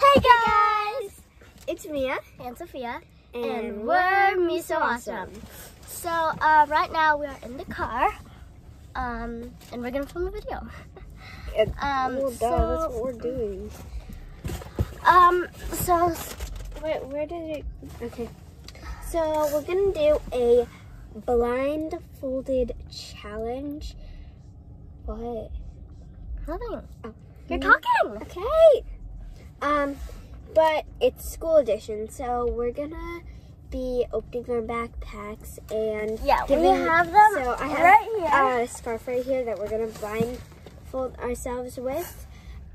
Hey guys! It's Mia. And Sophia. And, And we're Me So Awesome. So uh, right now we are in the car. Um, and we're gonna film a video. Um, well, duh, so- that's what we're doing. Um, so Where, where did it? Okay. So we're gonna do a blindfolded challenge. What? nothing. Oh. You're talking. Okay. Um, but it's school edition, so we're gonna be opening our backpacks and Yeah, we have them So I have right here. a scarf right here that we're gonna blindfold ourselves with,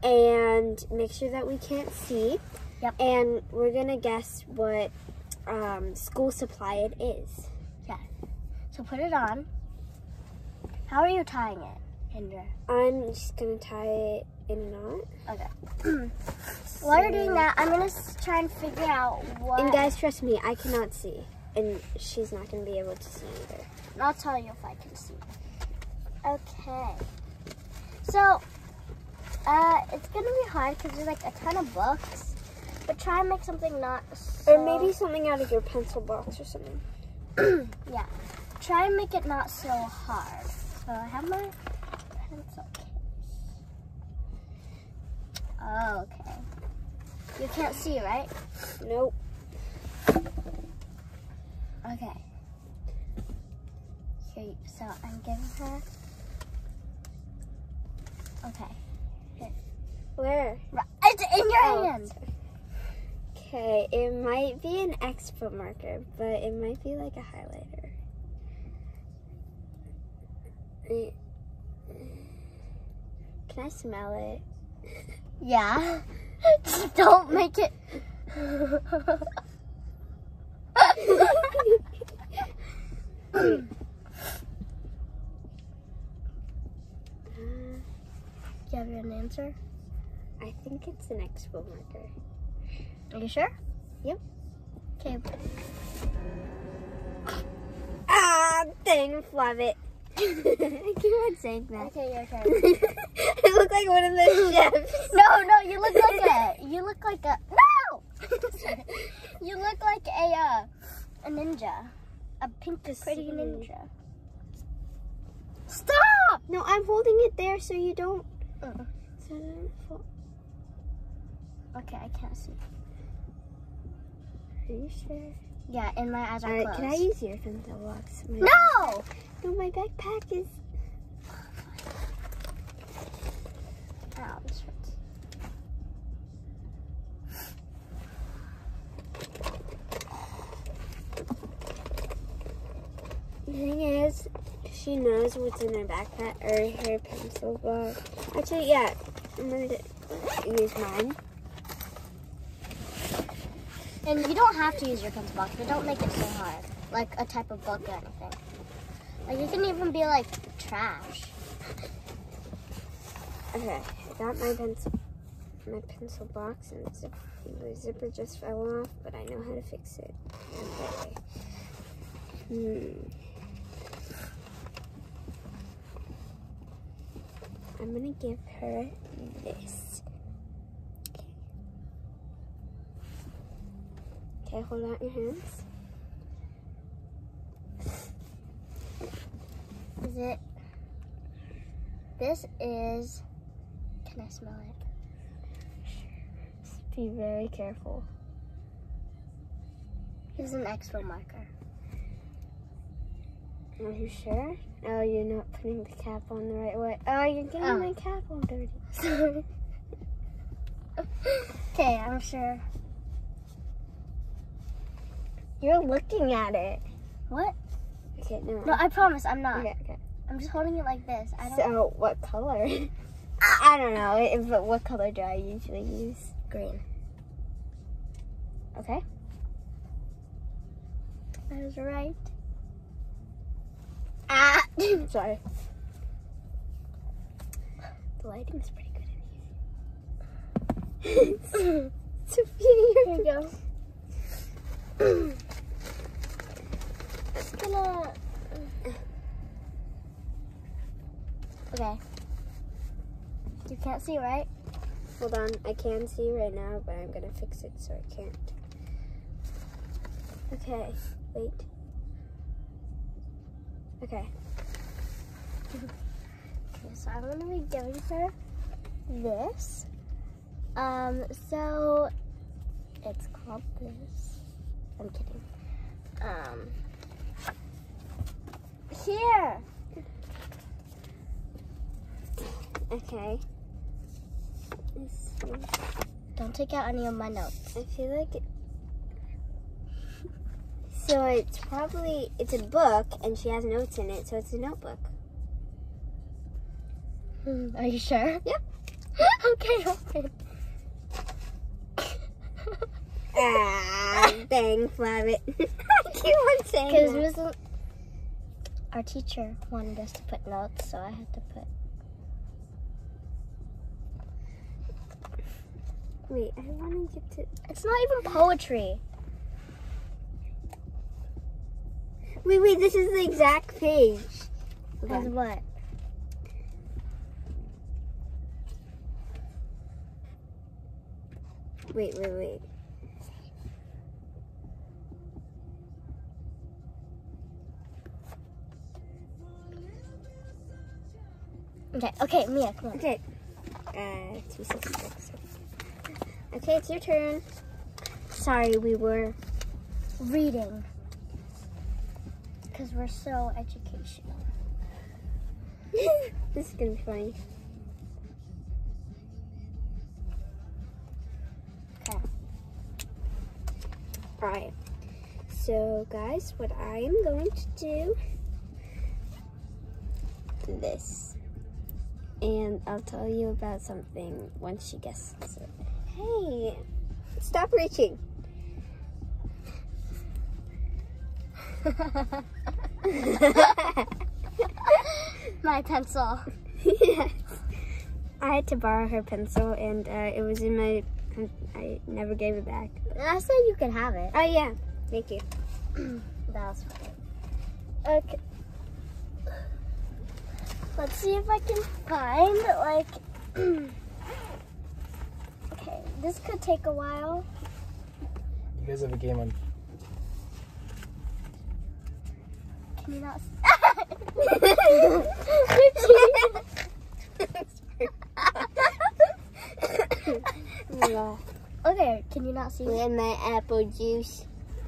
and make sure that we can't see. Yep. And we're gonna guess what um, school supply it is. Yeah. So put it on. How are you tying it, Kendra? I'm just gonna tie it in a knot. Okay. While you're doing that, I'm gonna try and figure out what. And guys, trust me, I cannot see, and she's not gonna be able to see either. And I'll tell you if I can see. Okay. So, uh, it's gonna be hard because there's like a ton of books, but try and make something not. So, Or maybe something out of your pencil box or something. yeah. Try and make it not so hard. So I have my pencil case. Okay. You can't see, right? Nope. Okay. Here, so I'm giving her. Okay. Where? Right. It's in your Oh, hand. Okay, it might be an expo marker, but it might be like a highlighter. Can I smell it? Yeah. Just don't make it. Do you have an answer? I think it's an expo marker. Are you sure? Yep. Okay. Ah, dang, it. I keep on saying that. Okay, your turn. I look like one of the chefs. No, no, you look like a. You look like a. No. you look like a uh, a ninja, a pink pretty see. ninja. Stop! No, I'm holding it there so you don't. Uh, So I don't. Okay, I can't see. Are you sure? Yeah, and my eyes are Alright, closed. can I use your pencil box? My No! No, my backpack is. Ow, this hurts. The thing is, she knows what's in her backpack or her pencil box. Actually, yeah, I'm gonna use mine. And you don't have to use your pencil box, but don't make it so hard. Like a type of book or anything. Like it can even be like trash. Okay, I got my pencil, my pencil box, and the, zip, the zipper just fell off, but I know how to fix it. Okay. Hmm. I'm gonna give her this. Okay, hold out your hands. Is it? This is. Can I smell it? Just be very careful. It's an expo marker. Are you sure? Oh, you're not putting the cap on the right way. Oh, you're getting Oh. my cap all dirty. okay, I'm sure. You're looking at it. What? Okay, no. No, I promise I'm not. okay, okay. I'm just holding it like this. I don't. So, what color? I don't know, but what color do I usually use? green. Okay. I was right. Ah! Sorry. The lighting's pretty good in here. Sophia, Here you go. Just gonna. Okay. You can't see, right? Hold on, I can see right now, but I'm gonna fix it so I can't. Okay, wait. Okay. Okay, so I'm gonna be giving her this. Um, so it's called this. I'm kidding. Um, here. Okay. Don't take out any of my notes. I feel like it. So it's probably it's a book and she has notes in it, so it's a notebook. Hmm, Are you sure? Yep. okay, open. Ah, dang, Flabbit. I keep on saying Because our teacher wanted us to put notes, so I had to put. Wait, I want to get to. It's not even poetry. Wait, wait, this is the exact page. As what? Wait, wait, wait. Okay, okay, Mia, come on. Okay. Uh, 266. Okay, it's your turn. Sorry, we were. Reading. Because we're so educational. this is gonna be funny. Okay. Alright. So, guys, what I am going to do this. And I'll tell you about something once she guesses it. Hey, stop reaching. My pencil. yes. I had to borrow her pencil, and uh, it was in my. I never gave it back. I said you could have it. Oh yeah, thank you. That was funny. Okay. Let's see if I can find like. okay, this could take a while. You guys have a game on. Can you not? s- okay, can you not see? With my apple juice.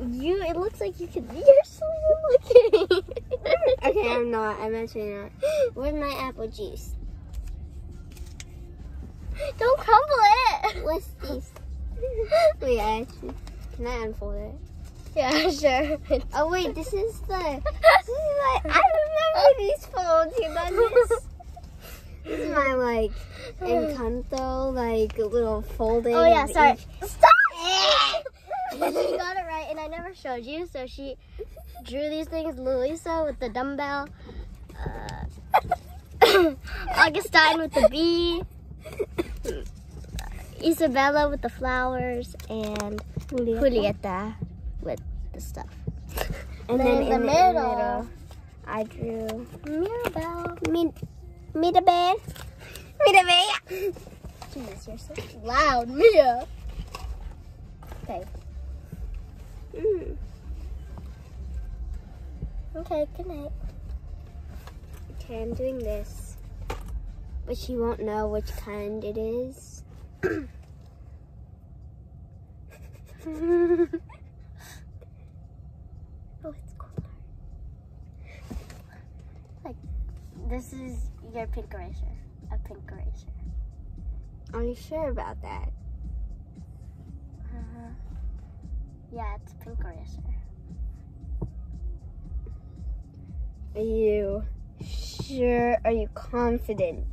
You. It looks like you could, You're so looking. Okay, I'm not. I'm actually not. With my apple juice. Don't crumble it. What's this? Wait, I actually. Can I unfold it? Yeah, sure. Oh wait, this is the. This is my. I remember these folds. You know this. This is my like Encanto like little folding. Oh yeah, sorry. each- Stop! she got it right, and I never showed you. So she drew these things: Luisa with the dumbbell, uh, Augustine with the bee, Isabela with the flowers, and Julieta with the stuff. And then then in in the the middle- middle, I drew Mirabel. me, me the bear, me the bear. Jeez, you're so loud, Mia. Okay. Mm. Okay. Good night. Okay, I'm doing this, but she won't know which kind it is. Oh, it's colder. Like, this is your pink eraser. A pink eraser. Are you sure about that? Yeah, it's a pink eraser. Are you sure? Are you confident?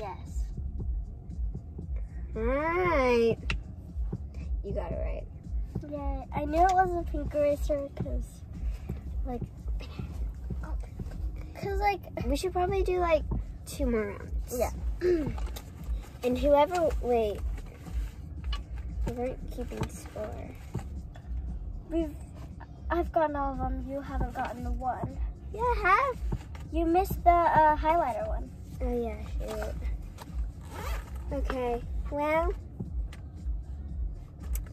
Yes. Alright. You got it right. Yeah, I knew it was a pink eraser because, like, because, like, We should probably do like two more rounds. Yeah. and whoever, wait. We weren't keeping score. We've, I've gotten all of them. You haven't gotten the one. Yeah, I have. You missed the uh, highlighter one. Oh, yeah, shoot. Okay. Well,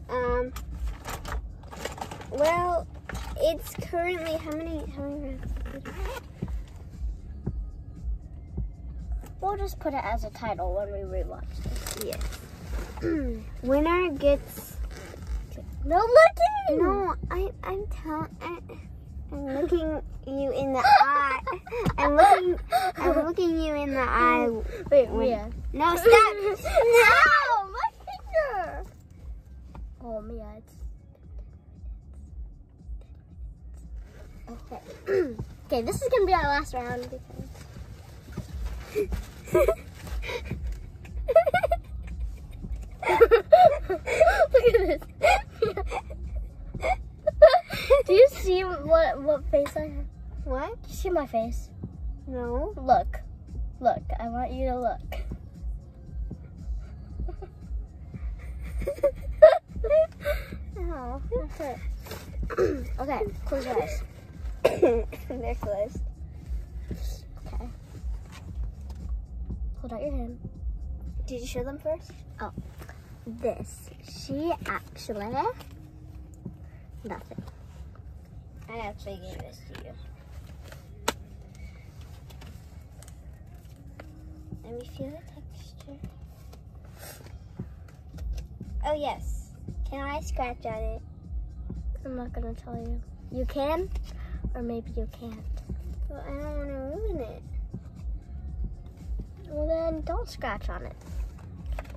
um, well, it's currently how many how many rounds? We'll just put it as a title when we rewatch this. Yes. Winner gets. No looking. No, I I'm telling. I'm looking you in the eye. I'm looking. I'm looking you in the eye. Wait, wait. No, stop. No, my finger. Oh, Mia, it's. Okay. okay, this is gonna be our last round because. Look at this. Do you see what what face I have? What? Do you see my face? No. Look. Look. I want you to look. Oh. Okay. okay, close your eyes. They're closed. Okay. Hold out your hand. Did you show them first? Oh. This. She actually. Nothing. I actually gave this to you. Let me feel the texture. Oh yes. Can I scratch on it? I'm not gonna tell you. You can, or maybe you can't. Well, I don't want to ruin it. Well, then don't scratch on it.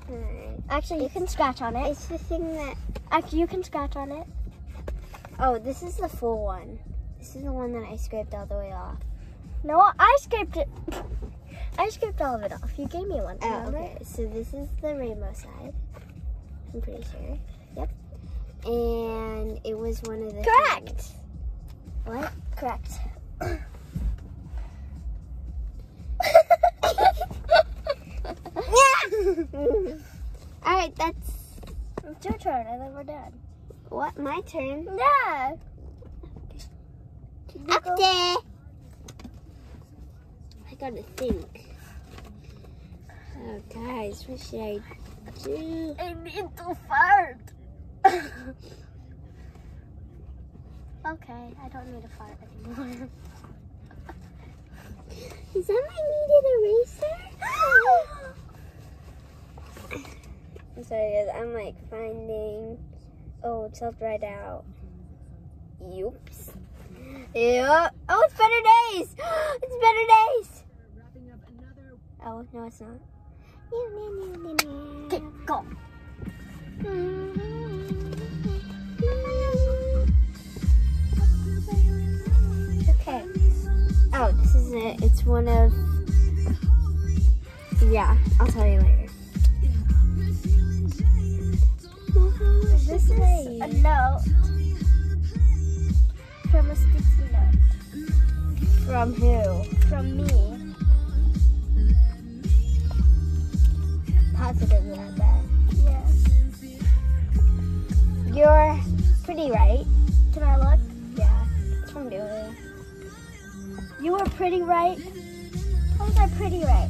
Alright. Actually, you can scratch on it. It's the thing that. Actually, you can scratch on it. Oh, this is the full one. This is the one that I scraped all the way off. No, I scraped it. I scraped all of it off. You gave me one. Oh, remember? okay. So this is the rainbow side. I'm pretty sure. Yep. And it was one of the. Correct. things. What? Correct. right, that's it's your turn, and then we're done. what my turn. Yeah. Up there. I gotta think. Oh, guys, what should I do? I need to fart. okay, I don't need to fart anymore. Is that my kneaded eraser? I'm sorry, guys. I'm like finding. Oh, it's all dried out. Oops. Yeah. Oh, it's better days. It's better days. Oh no, it's not. Okay, go. Okay. Oh, this is it. It's one of. Yeah, I'll tell you later. This is a note from a sticky note From who? from me. Positive about that. Yes. You're pretty right. Can I look? Yeah. It's from Julia. You were pretty right. How was I pretty right?